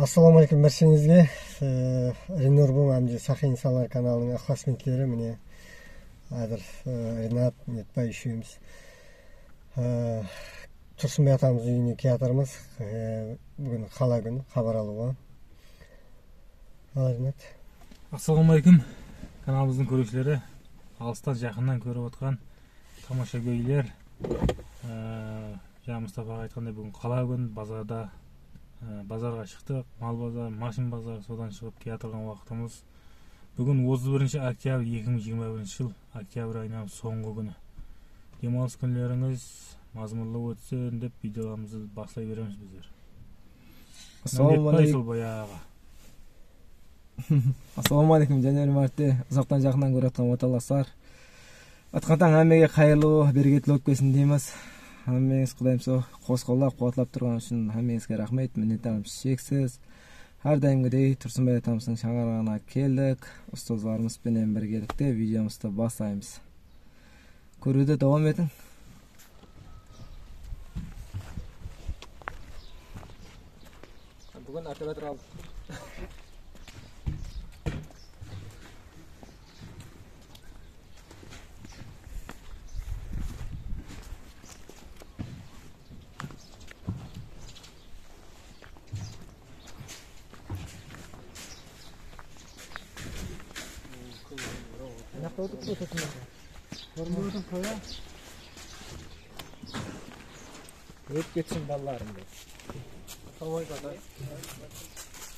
ассалому алейкум баршаңызға ренор бум амжы сахи инсанлар каналының ықыласменділері міне. Азыр ринат ниетбай үшеуміз. Тұрсынбай атамыз үйіне келатырмыз бүгін қала күні хабар алуға. Ал ринат ассалаумағалейкум каналымыздың көрушілері. Алыстан жақыннан көріп отқан тамаша көйлер жаңа мұстафа аға айтқандай бүгін қала күн базарда базарға шықтық. Мал базар машин базар содан шығып келе жатырған уақытымыз. Бүгін отыз бірінші октябрь екі мың жиырма бірінші жыл октябрь айының соңғы күні. Демалыс күндеріңіз мазмұнды өтсін деп видеоларымызды бастай береміз біздер. Ассалаумағалейкум баяғы ассалаумағалейкум жанер мәрте. Ұзақтан жақыннан көріп жатқан отандастар атқан таң әмеге қайырлы берекелі болып келсін дейміз hammangiz құдайым сол қос қолдап қуатлап тұрған үшін hamмаңызға рахмет миннеттарымыз шексіз әрдайымгідей тұрсынбай атамыздың шаңырағына келдік ұстаздарымызбенен біргелікте видеомызды бастаймыз көруде давам етің бүгін оператор алдық Sorduk mu ötekine? Sormadım köye. Hep geçsin dallarım diyor. Havay kadar.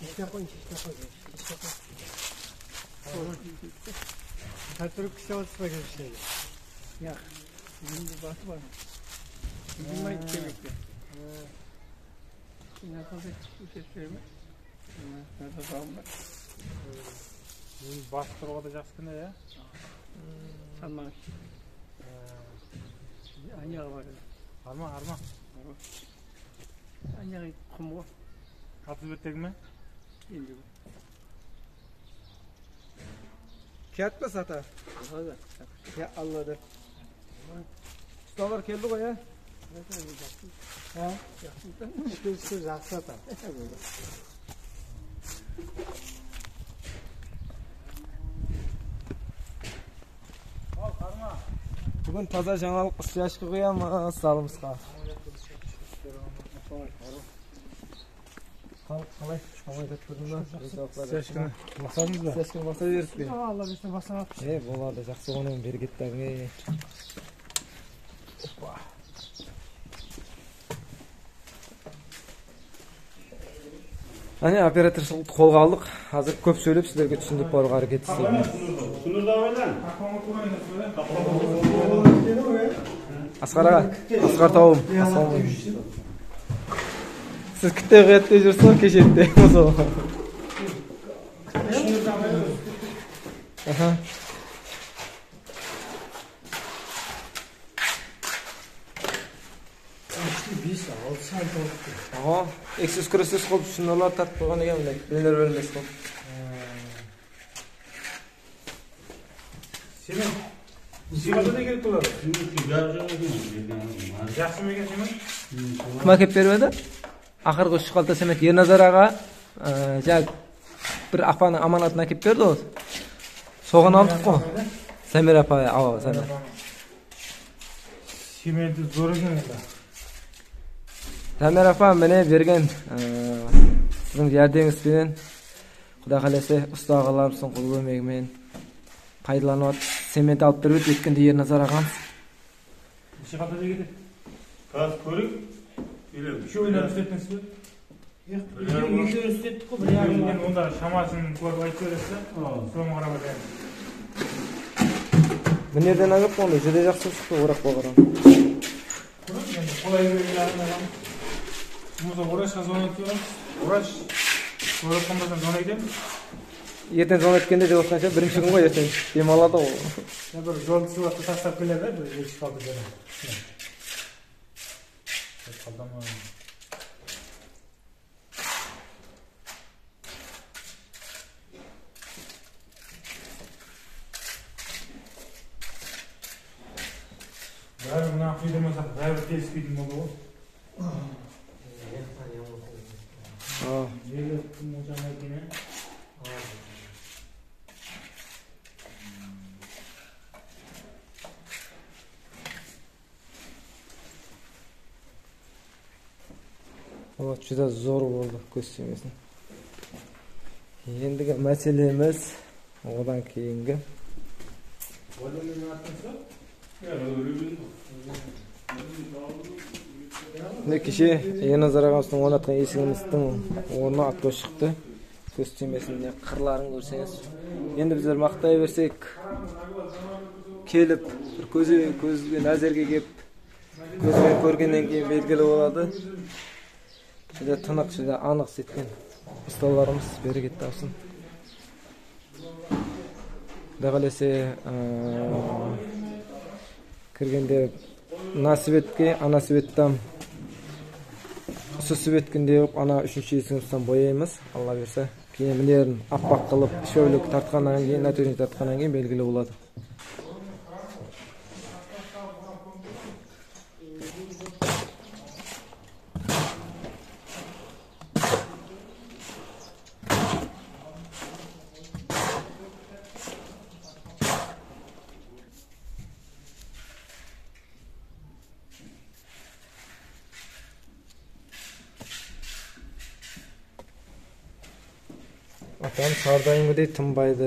İşte koy, işte koy. İşte koy. Her türlü kısa olsa gibi bir şey. Ya. Bizim bir batı var mı? Bizim var iki bekle. Şimdi yapacak bir şey söyleme. Nerede sağım var. Sağımlar. бас тұруға да жақсы күн иә Sanma. Ayağı var. арма арма Ayağı kum var. отыз беттегі ме bu. Kağıt mı sata? Hadi. Ya Allah'ım. Ustalar keldi koy ya. Ne kadar bir baktın. Ha? Ал Бүгін таза жаңалық ұстяшқа қоямыз залымызға. Қалай? Қалай деп тұрдың ба? басамыз ба Стяжканы баса пе? алла берсін басына Е, болады, жақсы оның бергеттәріңе. Әне операторшылықты қолға алдық. Қазір көп сөйлеп сіздерге түсіндіріп баруға әрекет. Асқар аға, Асқар тауым. Сіз кітте қияттай жүрсіз ғой кешетте. Ага, eksiz kirsiz qilib tushunlar tatib qo'ygan ekan bunday bilinir bilmas qilib. Seni Ziyoda nega qiladi? Yaxshimi ekan nima? Nima kelib beradi? Axirgi shuqalta Samet Yernazar aga e, bir apani omonatini kelib berdi o'zi. So'g'ini olib qo'y. Samira opa, avo, Samira. Semerdi zo'r ekan. Сәмира апа міне берген сіздің жәрдеміңізбенен құдай қаласа ұста ағаларымыздың қол көмегімен пайдаланып жатыр цемент алып беріп еді өткенде ерназар ағамыз неше Қазір көрейік. Үшеуіне істеттіңіз бе? Істеттік қой бір онда шамасын көріп айтып бересіз да? Соған қарап айтайын. Алып қой онда жүре жақсы шықты орақ болған қолай Мұза орашқа звонить береміз ораш көріп болмасаң звонайтеміз ертең звонок еткенде деп бірінші күн ғой ертең демалады Я бір жолды сыйлықты тастап келеді да бір мына құйдырмасақ бәрібір келіспейтін болды ғой А, жерге енді кім жаңа екен ә вот juda zo'r bo'ldi ko'z tiymasin endigi masalamiz odan keyingi mine kecha yanazar og'amizning o'rnatgan eshigimizning o'rni atkosh chiqdi ko'z tiymasin qirlarini ko'rsangiz endi bizlar maqtayversak kelib bir ko'zi ko'zga nazarga kelib ko'zga ko'rgandan keyin belgili bo'ladi juda tiniq juda aniq setgan ustalarimiz bereketli bo'lsin xudo xohlasa kirganda nasib etgan ana svetdan suv yo'q ana uchinchi sinfdan bo'yaymiz alloh bersa keyin bularni oppoq qilib shovlik tortgandan keyin натюрник tortgandan keyin belgili bo'ladi атам сардайынгідей тынбайды.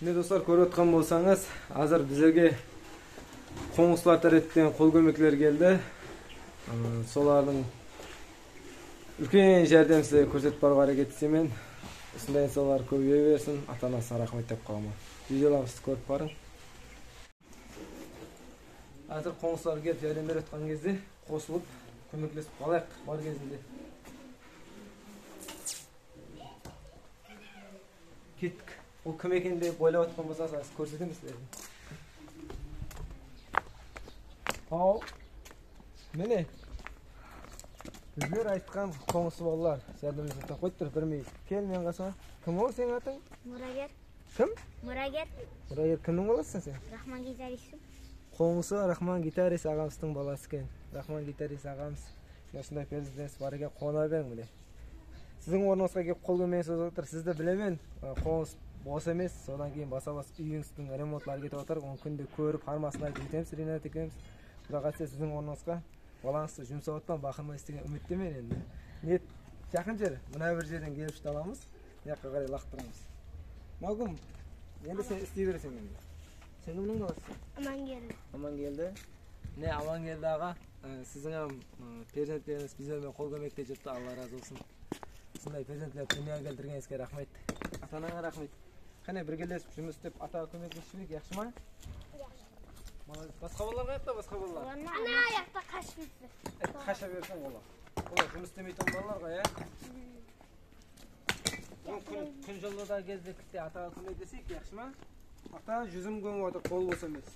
Міне достар көріп отқан болсаңыз азыр біздерге қоңыслар тарапынан қол көмеклер келді солардың үлкен жәрдем сізге көрсетіп баруға әрекет етемін осындай инсалар көбейе берсін ата анасына рахмет деп қаламын видеоларымызды көріп барың қазір қоңыслар келіп жәрдем беріп жатқан кезде қосылып көмектесіп қалайық бар кезінде кеттік ол кім екен деп ойлап жатқан болсаңыз көрсетемін сіздерге ау міне біздер айтқан қоңсы балалар тоқтап тұр бір мейіз кел мен қасыңа кім ол сенің атың? Мұрагер. Кім? Мұрагер. мұрагер кімнің баласысың сен? Рахман гитаристім. қоңсы рахман гитарист ағамыздың баласы екен. Рахман гитарист ағамыз. Осындай перзентіңіз бар екен қуана берің міне. Сіздің орныңызға келіп қол көмегін созып отыр. Сізді білемін. Ы, қоңыз бос емес. Содан кейін баса бас үйіңіздің ремонтлары кетіп жатыр оны күнде көріп армасын айтып жетеміз ринат екеуміз. Құдай сіздің орныңызға. Балаңызды жұмсап жатқан бақырмайсыз деген үміттемін енді. Ниет жақын жер мына бір жерден келіп аламыз мына жаққа қарай лақтырамыз. Мынау кім енді сен істей бересің енді. Сен кімнің баласысың Амангелді. амангелді міне амангелді аға. Ә, сіздің ә, перзенттеріңіз біздермен қол көмекте жүрді алла разы болсын. Осындай перзентлерді дүниеге келтіргеніңізге рахмет. Ата анаңа рахмет. Қане біргелесіп жұмыс істеп атаға көмектесіп едік жақсы ма? Басқа балалар қаяқта басқа балалар Ана аяқта қашып. Әй, қаша берсең олар. Олар жұмыс істемейтін балалар ғой иә күн күн жылыда кезде кітте атаға көмектесейік жақсы ма? Ата жүзім көміп отыр қол бос емес.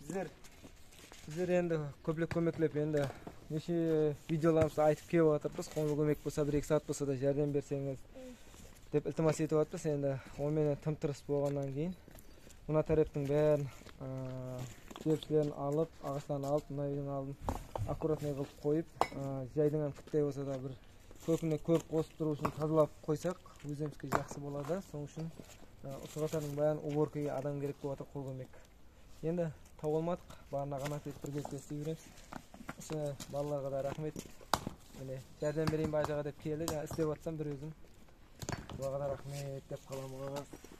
Біздер біздер енді көплеп көмеклеп енді неше видеоларымызды айтып келіп жатырмыз қоңыр көмек болса бір екі сағат болса да жәрдем берсеңіз деп ілтимас етіп жатырмыз енді онымен тым тырыс болғаннан кейін мына тараптың бәрін кепшілерін алып ағаштарын алып мына үйдің алдын аккуратный қылып қойып ы, жайдың кіттай болса да бір көпіне көп қосып тұру үшін тазалап қойсақ өзімізге жақсы болады. Сол үшін осы қатардың бәрін уборкаға адам керек болып жатыр қол көмек енді тауып алмадық. Барына қанат етіп бір кезде істей береміз. Осы балаларға да рахмет. Міне жәрдем берейін бар жаққа деп келді. Жаңа істеп жатсам бір өзім. Да рахмет деп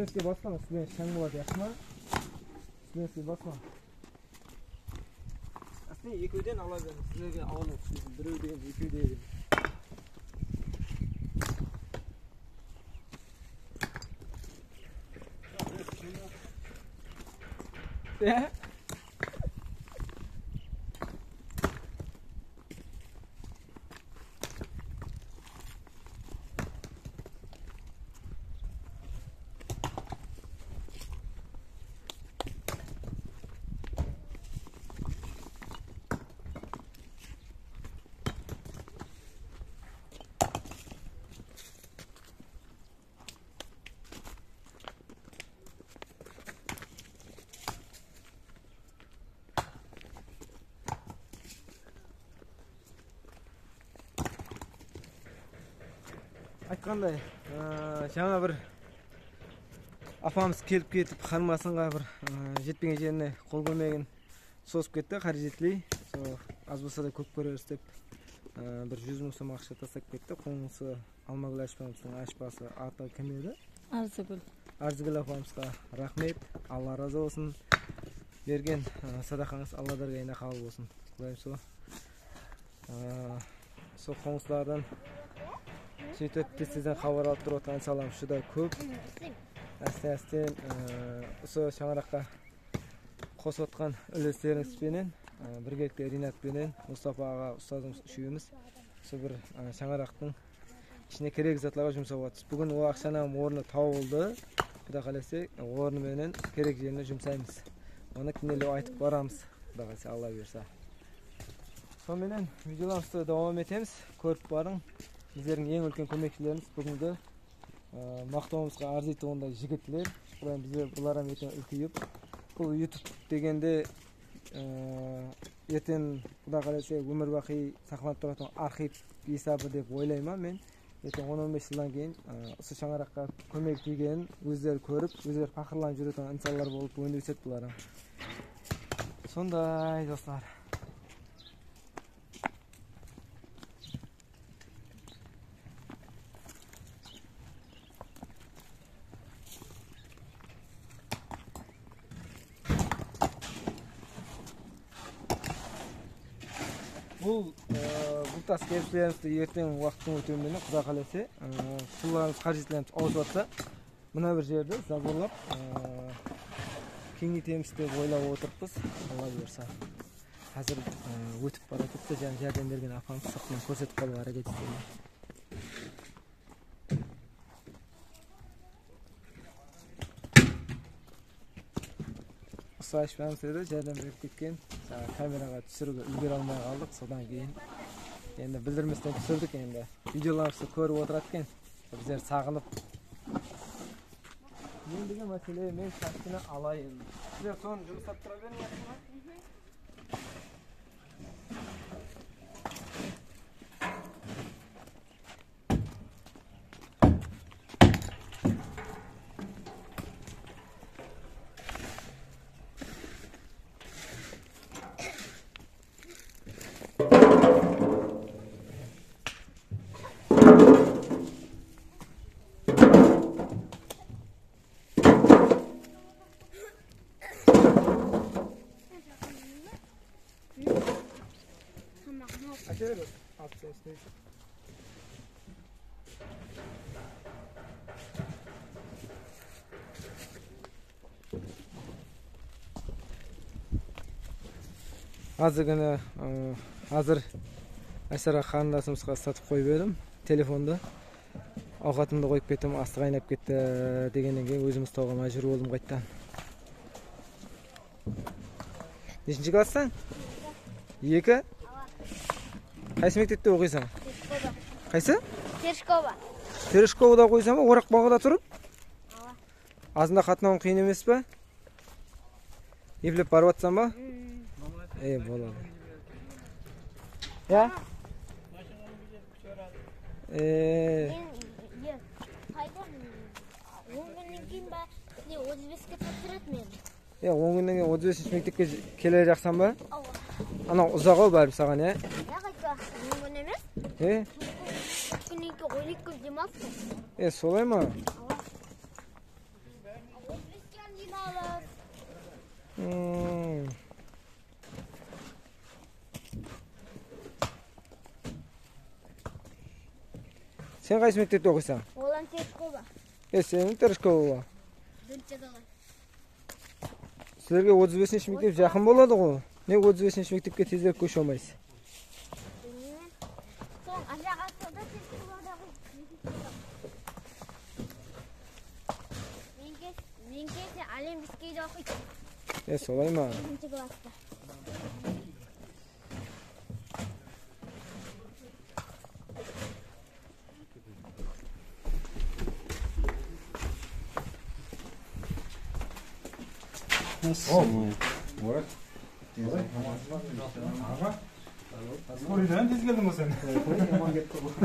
Üstüne basma, üstüne şen var yakma. Üstüne üstüne basma. Aslında iki öden alabilirim. Size bir alan. Bir ödeyelim, iki ödeyelim. Yeah. Айтқандай ә, жаңа бір апамыз келіп кетіп хармасынға бір ә, жетпеген жеріне қол көмегін созып кетті қаржы жетпей сол аз болса да көп көреріз деп ә, бір жүз мың сом ақша тастап кетті. Қоңысы алмагүл әшпановтың ашпасы аты кім еді? Арзыгүл. Арзыгүл апамызға рахмет. Алла разы болсын. Берген садақаңыз алладарға айна қабыл болсын. Құдайым сол сол қоңыстардан сөйтіп тез тезден хабар алып тұрып отқан иншаллах juda көп. Әстен әстен осы шаңыраққа қосып отқан үлестеріңізбенен ә, біргелікте ринатпенен мұстафа аға ұстазымыз үшеуміз сол бір ә, шаңырақтың ішіне керек затларға жұмсап жатырмыз бүгін ол ақшаның орны табылды құдай қаласа орныменен керек жеріне жұмсаймыз. Оны кінелеп айтып барамыз. Құдай қаласа алла бұйырса. Соныменен видеоларымызды давам етеміз. Көріп барың. Біздердің ең үлкен көмекшілеріміз бүгінгі мақтауымызға арзитуындай жігітлер құдайым біздер бұлардан ертең үлкейіп бұл ютуб дегенде ертең құдай қаласа өмір бақи сақталып тұратын архив есабы деп ойлаймын мен. Ертең он он бес жылдан кейін осы шаңыраққа көмек тигенін өздері көріп өздері фақырланып жүретін инсандар болып университет бұлар сондай достар. Бұл ә, бұл тас кемшілерімізді ертең уақыттың өтуіменен құдай қаласа ә, суларымыз қаржеттеріміз ауысып жатса мына бір жерді заборлап ә, кеңейтеміз деп ойлап отырмыз алла бұйырса қазір өтіп бара жатып та жаңа жәрдем берген апамыз сыртынан көрсетіп қалуға әрекет істеймін. Еді жәрдем беріп кеткен жаңағы камераға түсіруге үлгере алмай қалдық содан кейін енді білдірместен түсірдік енді видеоларымызды көріп отырады екен біздер сағынып ендігі мәселе мен шашканы алайын сіздер соны жұмсап тұра беріңіздер ма Açıyorum. Alt sesli. азыргіні азыр айсара қарындасымызға сатып қойып едім телефонды ауқатымды қойып кеттім астық айнап кетті дегеннен кейін өзім ұстауға мәжбүр болдым қайтадан нешінші класстасың екі қайсы мектепте оқисың қайсы? Тершкова. терешковада оқисың ба орақ бағыда тұрып азында қатынауың қиын емес па еплеп барып жатсың ба? М, е болады иә он күннен кейін ба? Отыз беске тапсырады мен. е он күннен кейін отыз бесінші мектепке келе жақсың ба. Анау ұзақ ау бәрібір саған иә емес. е? Күннен он екі күн демалыс қой. е солай ма? Сен қайсы мектепте оқисың? Волонтер школа е сенің школа бірінші класс сіздерге отыз бесінші мектеп жақын болады ғой. Неге отыз бесінші мектепке тезірек көше алмайсыз білмеймін соң ар жақ астында фестивальда менге менге әлем бискейде оқиды е солай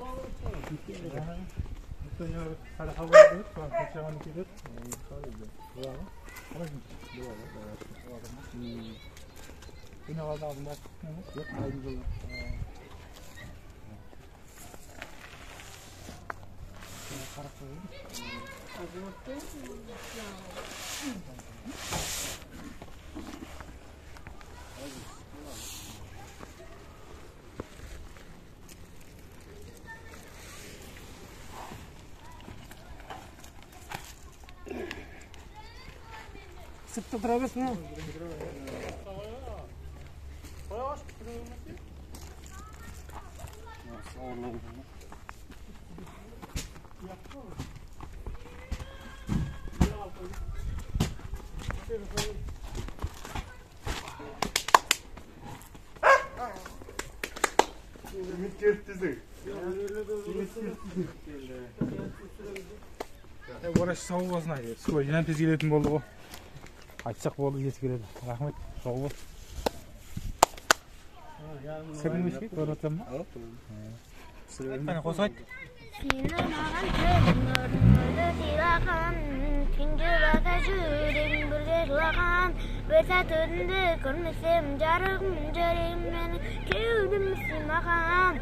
ма бірінші класста Скорыйдан тез келдің ғой сен. сыртта тұра берсін Ораш сау болсын ай скорыйдан тез келетін болды ғой айтсақ болды жетіп келеді рахмет сау бол сырың өшпейді көріп отырсам ба қане қоса айт көңілімді сыйлаған түнгі бата жүрегім бірге жылаған бір сәт өзіңді көрмесем жарығым жүрегім менің кеудем сыймаған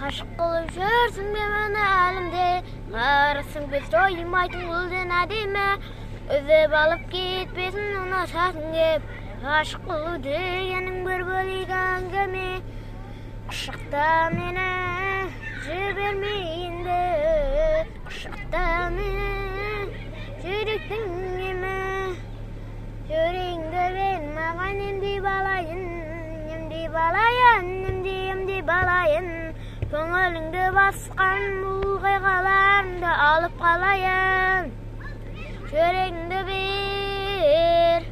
ғашық қылып жүрсің бе мені әлемде қарасың біз тоймайтын гүлден әдемі үзіп алып кетпесін ұнатасың деп ғашық қылу дегенің бір бөлек әңгіме құшақта мені жіберме құшақта мені жүректің емі жүрегіңді бер маған емдеп алайын емдеп алайын емде емдеп алайын көңіліңді басқан бұл алып қалайын жүрегіңді бер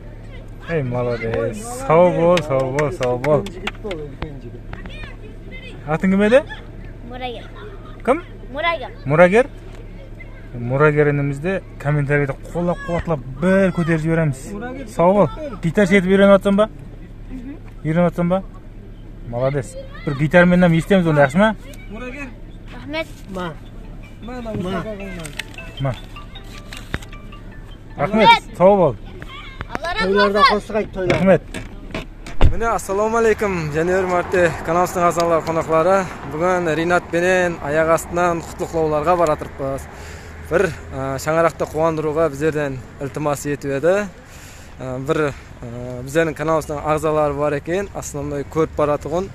ей молодец сау бол сау бол сау бол атың кім еді мұрагер кім мұрагер мұрагер мұрагер інімізді комментарийде қолдап қуатлап бір көтеріп жібереміз. Сау бол. Гитара шертіп үйреніп жатсың ба? Үйреніп жатсың ба? Молодец. Бір гитарамен нам естеміз онда жақсы ма? Мұрагер. Рахмет. Ма. Ма рахмет. Сау бол. Тойларда қосық тойлар рахмет. Міне ассалаумағалейкум және hurmatli каналымыздың ағзалар қонақтары бүгін ринат пенен аяқ астынан құттықтауларға бара жатырмыз бір шаңырақты қуандыруға біздерден ілтимас етіп еді бір біздердің каналымыздың ағзалары бар екен основной көріп баратұғын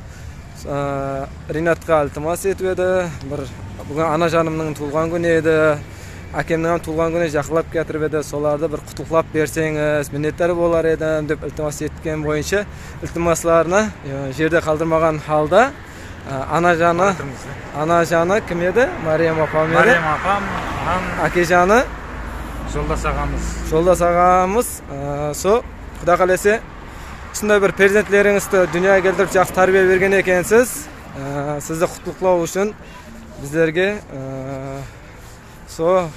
ринатқа ілтимас етіп еді бір бүгін ана жанымның туылған күні еді әкемнің туылған күні жақындап кетіріп еді соларды бір құттықтап берсеңіз мінеттар болар едім деп ілтимас еткен бойынша ілтимасларына жерде қалдырмаған халда ана жаны ана жаны кім еді мариям апам еді мариям апам ан әке жаны жолдас ағамыз жолдас ағамыз ә, со құда қаласа осындай бір перзентлеріңізді дүниеге келтіріп жақсы тәрбие берген екенсіз ә, сізді құттықтау үшін біздерге ә, со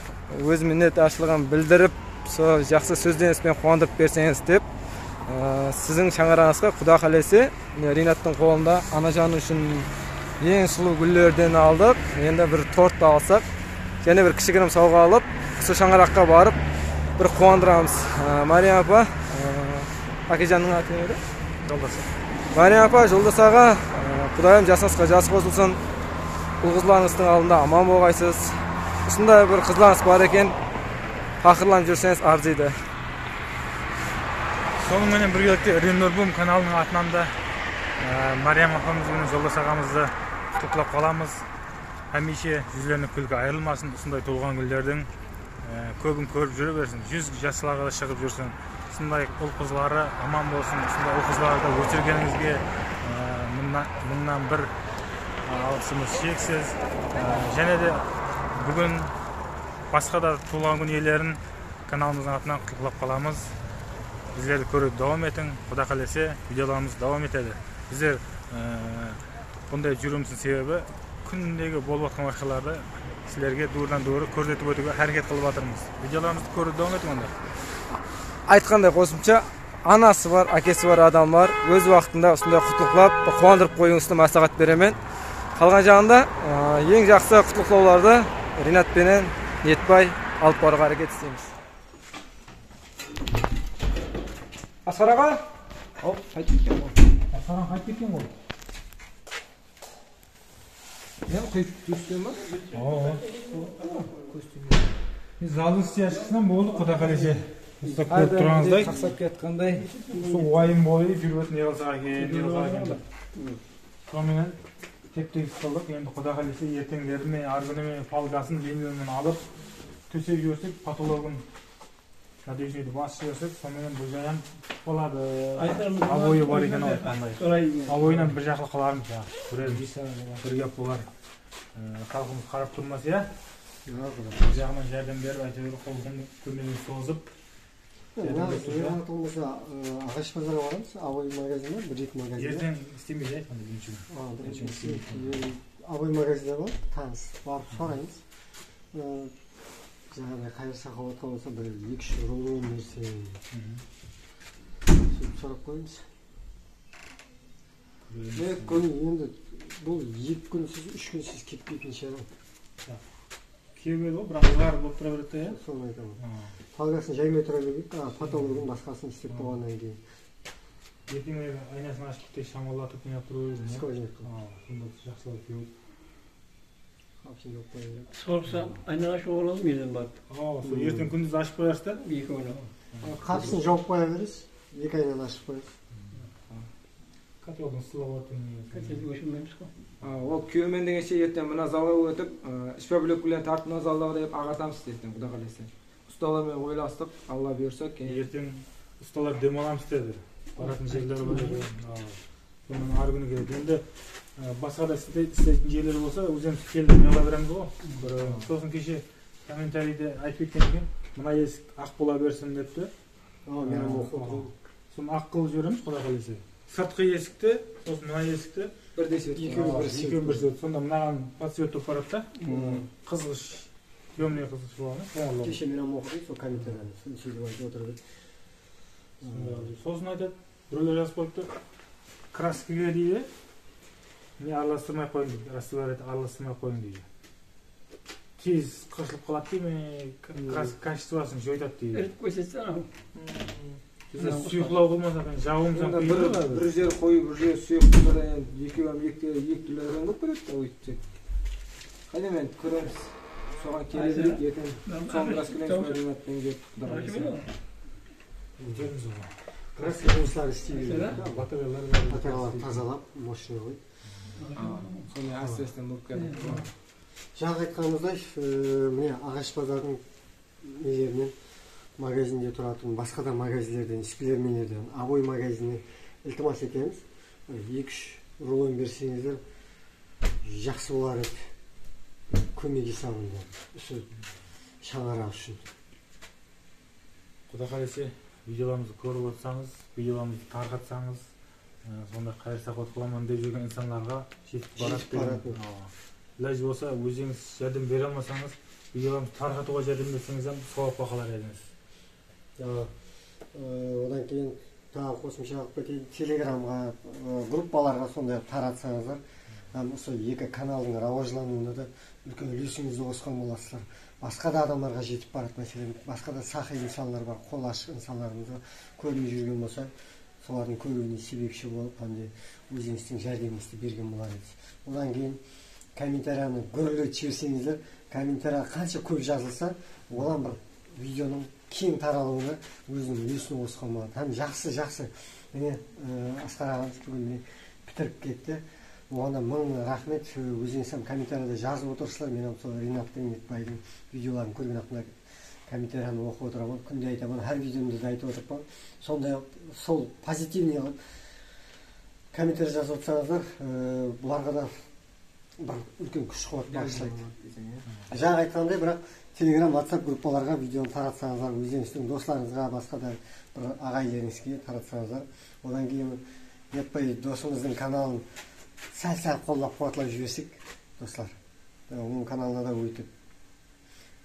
өз міннеташылығын білдіріп со жақсы сөздеріңізбен қуандырып берсеңіз деп ә, сіздің шаңырағыңызға құда қаласа міне ринаттың қолында анажан үшін ең сұлу гүлдерден алдық. Енді бір торт та алсақ және бір кішігірім сауға алып осы шаңыраққа барып бір қуандырамыз. Ә, мария апа ә, әкежанның аты не еді? Жолдас мария апа жолдас аға ә, құдайым жасыңызға жас қосылсын. Ұл қызларыңыздың алдында аман болғайсыз. Ушундай бир кызларыңыз бар экен факырланып жүрсөңүз арзыйды соның менен биргеликте ренорбум каналынын атынан да ә, мариям апамыз менен жолдош агамызды куттуктап калабыз хамише жүзлөрүнүн күлкү айрылмасын ушундай туулган күндөрдүн ә, көбүн көрүп жүрө берсин жүз жаштарга да чыгып жүрсүн ушундай ул кызлары аман болсун ушундай ул кызларды өчүргениңизге мыңдан бир алгысымыз чексиз және де бүгін басқа да туылған күн иелерін каналымыздың атынан құттықтап қаламыз. Біздерді көруді давам етің құда қаласа видеоларымыз давам етеді біздер бұндай жүруіміздің себебі күндегі болып жатқан оқиғаларды сіздерге дұрдан дұры көрсетіп өтуге әрекет қылып жатырмыз видеоларымызды көруді давам етің онда айткандай косумча анасы бар акеси бар адам бар өз убактында ушундай куттуктап кубандырып коюңузду маслахат беремен калган жагында эң жакшы куттуктоолорду ринат менен ниетбай алып барууга аракет иштейбиз аскар ага оп кайтып кеткен го саран қайтып кеткен ғой эми кыйып түштүм ба залдың стяжкасынан болды құда қаласа ұстап көріп тұрғаныңыздай каксап келаткандай сол уайым болып жүріп не қылсақ екен не қылсақ екен деп соныменен теп тегіс қылдық енді құда қаласа ертеңдері мен арғы күні мен палгасын бензинмен алып төсеп жіберсек потологын надежныйды басып жіберсек сонымен бұл жайын болады обойы бар екен ғой андай обойынан бір жаққа қылармыз жаңағы бірер бір гәп болар халқымыз қарап тұрмас иә бір жағынан жәрдем беріп әйтеуір қолын көмегін созып болмаса ағаш базарға барамыз абай магазині бір екі магазин ертең істемейді иә бірінші күні абай магазині бар таныс барып сұраймыз жаңағыдай қайыр сахауатқа болса бір екі үш рулон берсең сөйтіп сұрап күн енді бұл екі күнсіз үш күнсіз кетпейтін шығар келіп еді ғой бірақ ылғары болып тұра береді да иә соны айтамын палгасын жаймай тұра берейік потологын басқасын істеп болғаннан кейін ертең айнасын ашып тек шамалатып тұру керек сонда жақсылап кеуіп Sorsa aynen aşağı olalım mıydı bak? сол ертең күндіз ашып қоясыз да iki oyna. қапшысын жауып қоя бересіз екі айнаны ашып қоясыз Kaçıncı başındaymış o? ол күйөөмөн дегенше ертең мына ишпа бүлөк менен тартып мына залда деп агартамыз ертең кудай кааласа усталар менен ойлаштык алла буюрса ертең ұсталар демаламыз деді баратын жерлері бар сонан ары күні келеді енді басқа да істейтін жерлер болса өзіміз келіп не қыла береміз ғой. Бір сосын кеше комментарийде айтып кеткен екен. Мына есік ақ бола берсін депті. Мен оқып отырмын соны ақ қылып жібереміз құдай қаласа. Сыртқы есікті сосын мына есікті. бирдей свет екеуі бір свет сонда мынаған подсвет болып барады да. Қызғыш темный қызғыш болған кеше мен оқыдым сол комментарияны сөйтіп айтып отыр еді. Сосын айтады біреулер жазып қойыпты. Краскіге дейді. Не араластырмай ақ қойың дейді растварить араластырмай ақ қойың дейді тез қышылып қалады дей ме краска качествосын жойтады дейді Evet koşetsene. бізде сұйықтылау болмаса жауымыздан бир құйылады ғой бир жер коюп бир жер сүйөк кылса да эми экөө эки эки түрлөрүн болуп берет да өйтсек кайда эми көрөмүз соган келелик ертең соң бираз келемиз ринат менен келип кудай Aşağı кааласа olalım. Өтерміз ғой. краска жұмыстары істей Сюда? береді батареялар батареяларды тазалап мощный қойып болуп келет жаңағы айтқанымыздай міне ағаш базардың нелерінен магазинде тұратын басқа да магазиндерден искілерменерден обой магазиніне ілтимас етеміз екі үш рулон берсеңіздер жақсы болар еді көмек исабында осы шаңырақ үшін құдай қаласа видеоларымызды көріп отырсаңыз видеоларымызды тарқатсаңыз сондай қайыр сақауат қыламын деп жүрген инсандарға жетіп барады деген ләж болса өзіңіз жәрдем бере алмасаңыз видеоларымызды тарқатуға жәрдем берсеңіз сауапқа қалар едіңіз. Ә, одан кейін тағы қосымша алып кетейін. Телеграмға ә, группаларға сондай таратсаңыздар һәм осы екі каналдың рауажлануына да үлкен үлесіңізді қосқан боласыздар. Басқа да адамдарға жетіп барады мәселен. Басқа да сахи инсандар бар қол ашық инсандарымызды көрмей жүрген болса солардың көруіне себепші болып әнде өзіңіздің жәрдеміңізді берген болар едіңіз. Одан кейін комментарияны гүрілдетіп жіберсеңіздер комментарий қанша көп жазылса одан бір видеоның кең таралуына өзінің үлесін қосқан болады. Һәм жақсы жақсы. Міне ә, асқар ағамыз бүгін міне бітіріп кетті. Оған мың рахмет. Өзіңіз сам комментарийде жазып отырсыздар. Мен сол ринаттың нетбайдың видеоларын көрген ақтында комментарияны оқып отырамын күнде айтамын әр видеомда да айтып отырмын сондай сол позитивный қылып комментарий жазып отырсаңыздар ә, бұларға да бір үлкен күш қуат бағыштайды жаңа айтқандай бірақ телеграм ватсап группаларға видеоны таратсаңыздар өздеріңіздің достарыңызға басқа да бір ағайындеріңізге таратсаңыздар одан кейін нетпай досымыздың каналын сәл сәл қолдап қуатлап жіберсек достар Ә, оның каналына да өтіп.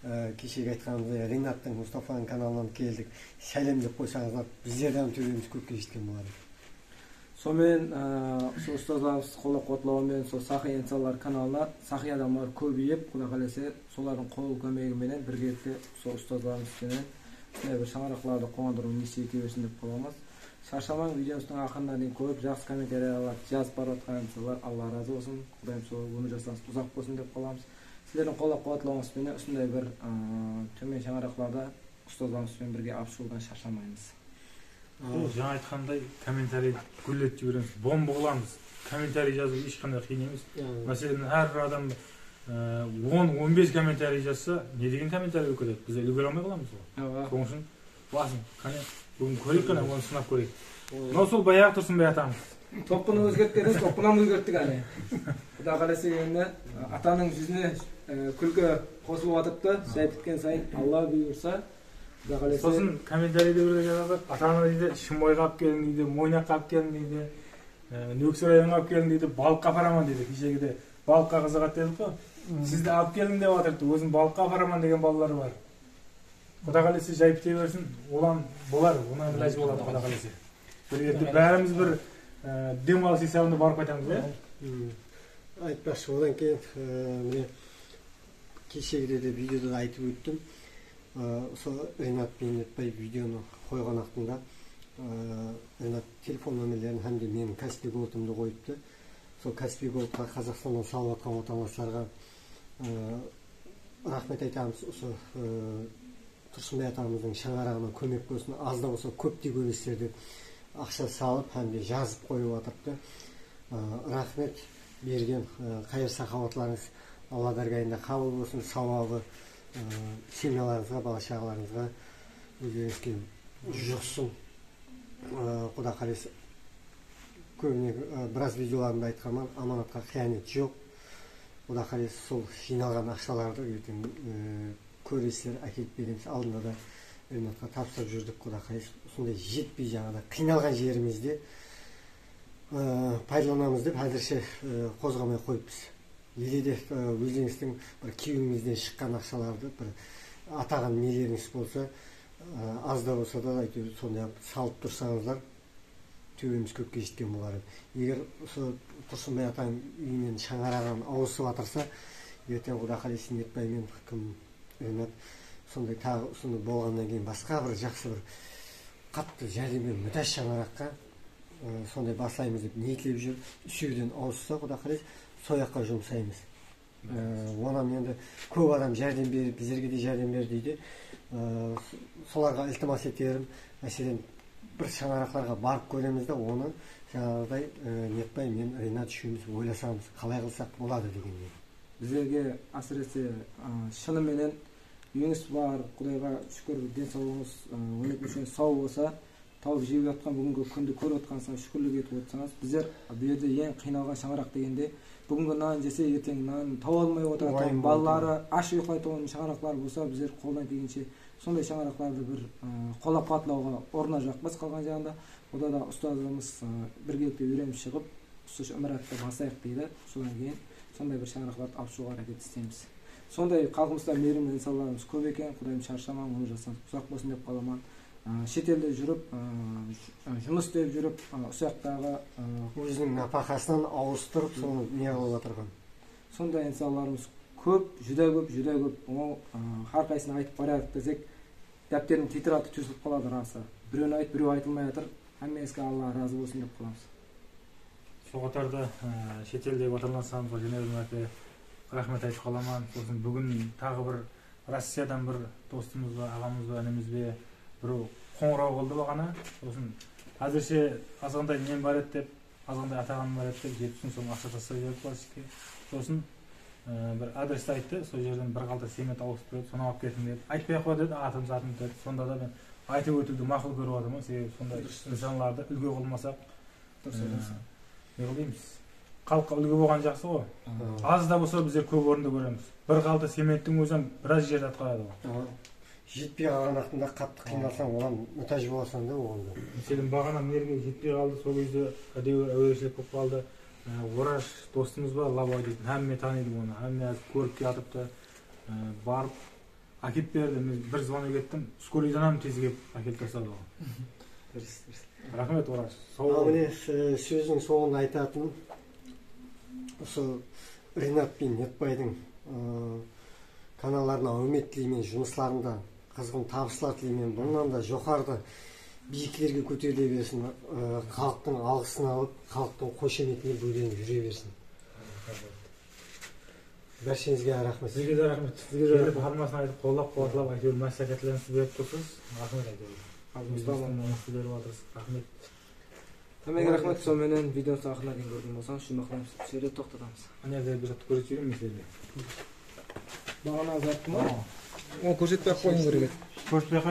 Э, кешегі айтқанымыздай ринаттын мустафанын каналынан келдик. Сәлем деп қойсаңыздар біздерда төбеміз көкке жеткен менен сонымен сол ұстаздарымыз э, қолдау менен сол сахи инсанлар каналына сахи адамдар көбөйүп көбейіп құдай қаласа солардың қол көмегіменен біргелікте сол мындай бир шаңыракларды кубандыруу миссия берсін деп қаламыз шаршамаң видеобуздун акырына дейін көріп жакшы комментарийлар жазып барып жатқан алла ыраазы болсун кудайым сол өмір жасарыңыз ұзақ болсын деп қаламыз сіздердің қолдап қуатлауыңызбенен осындай бір төмен шаңырақларда ұстаздарымызбен бірге алып шығудан шаршамаймыз ол жаңа айтқандай комментарий гүлдетіп жібереміз бомба қыламыз комментарий жазу ешқандай қиын емес мәселен әрбір адам он он бес комментарий жазса не деген комментарий келеді біз үлгере алмай қаламыз ғой сол үшін басын қане бүгін көрейік қана оны сынап көрейік мынау сол баяғы тұрсынбай атамыз топпыны өзгерткенін топпынан өзгерттік әлі құдай қаласа енді атаның жүзіне ә, күлкі қосылып жатырыпты жай біткен сайын алла бұйырса құдай қаласа сосын комментарийде біреу жазады ата ана дейді шымбайға алып келдің дейді мойнаққа алып келдің дейді нөксір районға алып келдің дейді балыққа апарамын дейді кешегіде балыққа қызығады дедік қой сізді алып келдім деп жатырыпты өзім балыққа апарамын деген балалар бар құдай қаласа жай біте берсін одан болар болады құдай қаласа бір енді бәріміз бір ә, демалыс есебінде барып қайтамыз иә айтпақшы одан кейін міне кешегіде де видеода да айтып өттім сол ринат бейнетбай видеоны қойған уақытында ринат телефон номерлерін һәм де менің каспи голдымды қойыпты сол каспи голдқа қазақстаннан салып жатқан отандастарға рахмет айтамыз осы тұрсынбай атамыздың шаңырағына көмек болсын аз да болса көп те деп ақша салып де жазып қойып жатырыпты Ә, рахмет берген ә, қайыр сахауатларыңыз алла дәргайында қабыл болсын. Сауабы ә, семьяларыңызға бала шағаларыңызға өздеріңізге жұқсын құда қаласа көбіне біраз видеоларымда айтқанмын аманатқа қиянат жоқ. Құда қаласа сол жиналған ақшаларды ертең көресіздер әкеліп береміз. Алдында да ринатқа тапсырып жүрдік құда қаласа. Сондай жетпей жаңағыдай қиналған жерімізде ә, пайдаланамыз деп әзірше ә, қозғамай қойыппыз. Егер де ә, өздеріңіздің бір кеуіңізден шыққан ақшаларды бір атаған нелеріңіз болса ә, аз да болса да әйтеуір сондай салып тұрсаңыздар төбеміз көкке жеткен болар еді. Егер осы тұрсынбай атаның үйінен шаңырағын ауысып жатырса ертең құда қаласа мен кім ринат сондай тағы сондай болғаннан кейін басқа бір жақсы бір қатты жәрдеммен мұқтаж шаңыраққа сондай бастаймыз деп ниеттеп жүр. Үш жерден ауысса құда қаласа сол жаққа жұмсаймыз онан енді көп адам жәрдем беріп біздерге де жәрдем бер дейді. Соларға ілтимас етерім мәселен бір шаңырақтарға барып көреміз да оны жаңағыдай нетбай мен ринат үшеуміз ойласамыз қалай қылсақ болады дегендей. Біздерге әсіресе шыныменен үйіңіз бар құдайға шүкір денсаулығыңыз өніп мүшеңіз сау болса тауып жеп жатқан бүгінгі күнді көріп отқансаңыз шүкірлік етіп отырсаңыз біздер бұл жерде ең қиналған шаңырақ дегенде бүгінгі нан жесе ертең нан таба алмай отыратын балалары аш ұйықтайтын шаңырақтар болса біздер қолдан келгенше сондай шаңырақтарды бір қолдап қуатлауға орна жақпыз қалған жағында ода да ұстазымыз біргелікте үйреніп шығып осы ымыратты басайық дейді. Содан кейін сондай бір шаңырақтарды алып шығуға әрекет істейміз. Сондай халқымызда мейірім инсаларымыз көп екен. Құдайым шаршамаң өмір жасаңыз ұзақ болсын деп қаламын ә, шетелде жүріп ә, жұмыс істеп жүріп ә, осы жақтағы ә, өзінің нәпақасынан ауыстырып соны не қылып отырған? сондай инсаларымыз көп жүдә көп жүдә көп. Ол әрқайсысын айтып барайық десек дәптердің титратып төсіліп қалады расы біреуін айт біреу айтылмай жатыр. Әммеңізге алла разы болсын деп қаламыз. Сол қатарда шетелдегі отандастарымызға бір мәрте рахмет айтып қаламын. Сосын бүгін тағы бір россиядан бір достымыз ба ағамыз ба ініміз бе біреу қоңырау қылды бағана сосын әзірше азғантай нем бар еді деп азғантай атағаным бар еді деп жетпіс мың сом ақша тастап жіберді пластикке сосын ә, бір адресті айтты. Сол жерден бір қалта цемент ауыстырып береді соны алып кетіңдер деді. Айтпай ақ қой деді атым затым деді. Сонда да мен айтып өтуді мақұл көріп жатырмын себебі сондай нысаналарды үлгі қылмасақ дұрыс айтасың не қылмаймыз халыққа үлгі болған жақсы ғой. Аз да болса біздер көп орынды көреміз. бір қалта цементтің өзі біраз жерді атқарады ғой. Жетпей қалған уақытында қатты қиналсаң оған мұқтаж боласың да оған мәселен бағана мына жерге жетпей қалды сол кезде әдеуір әурешілік болып қалды. Ә, ораш достымыз бар лабай дейтін. Әмме таниды оны. Әмме әлі көріп жатыпты Ә, барып әкеліп берді. Мен бір звонок еттім скорыйдан тез келіп әкеліп тастады ғой рахмет ораш. Сол міне сөздің соңында айтатыным осы ринат пен ниетбайдың каналдарына үміт тілеймін жұмыстарында қызғын табыстар тілеймін бұнан да жоғарғы биіктерге көтеріле берсін халықтың алғысын алып халықтың қошеметіне бөленіп жүре берсін. Бәршеңізге рахмет. Сізге де рахмет. Сізге де бармасын айтып қолдап қуатлап әйтеуір мәслихатларыңызды беріп тұрсыз. Рахмет әйтеуір рахмет әмеге рахмет соныменен видео соңына дейін болсаң, болсаңыз жұмбақтан түсерде тоқтатамыз. Ана жерде бір жатты көрсетіп жіберейін мен бағана жатты ма? Көрсетпей ақ керек еді көрсетпей ақ